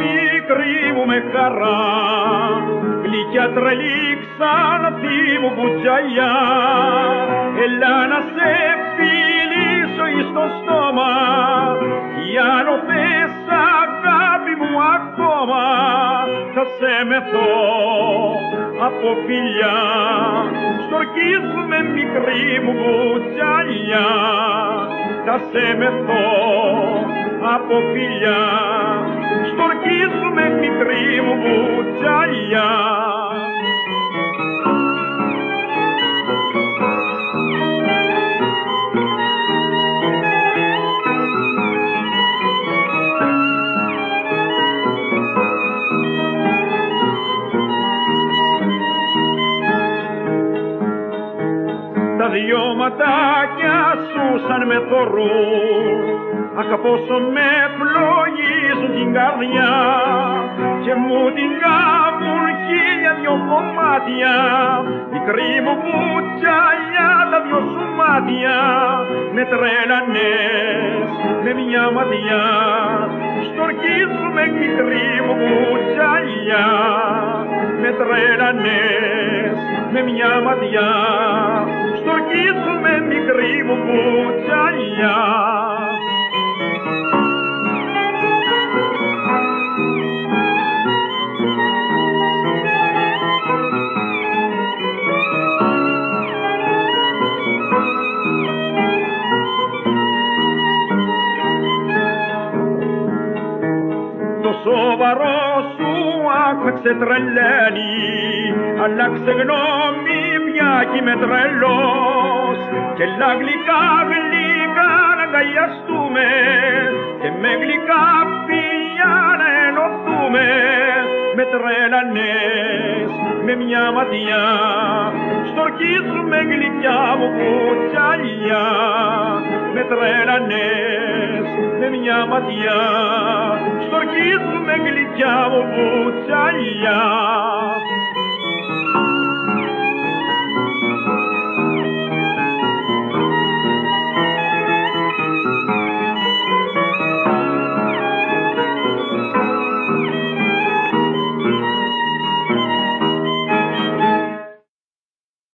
μικρή μου με χαρά. Γλυκιά τρελή ξανθή μου κουτσαλιά έλα να σε φιλήσω εις το στόμα. Κι αν θες αγάπη μου ακόμα θα σε μεθώ από φιλιά. Στορκίζουμε μικρή μου κουτσαλιά θα σε μεθώ από φιλιά. Στορκίζουμε μικρή μου κουτσαλιά τα δυο ματάκια σου σαν με θωρούν Αχ πόσο με φλογίζουν την καρδιά και μου την κάπουν χίλια δυο κομμάτια. Μικρή μου κουτσαλιά τα δυο σου μάτια με τρέλανες με μια ματιά. Στορκίζουμε μικρή μου κουτσαλιά με τρέλανες με μια ματιά. Στορκίζουμε μικρή μου κουτσαλιά σοβαρός σου άκουξε τρελαίνει αλλάξε γνώμη πια κι είμαι τρελός. Και λα γλυκά γλυκά να αγκαλιαστούμε. Και με γλυκά φιλιά να ενωθούμε. Με τρέλανες με μια ματιά. Στορκίζουμε γλυκιά μου κουτσαλιά με τρέλανες με μια ματιά στορκίζουμε γλυκιά μου κουτσαλιά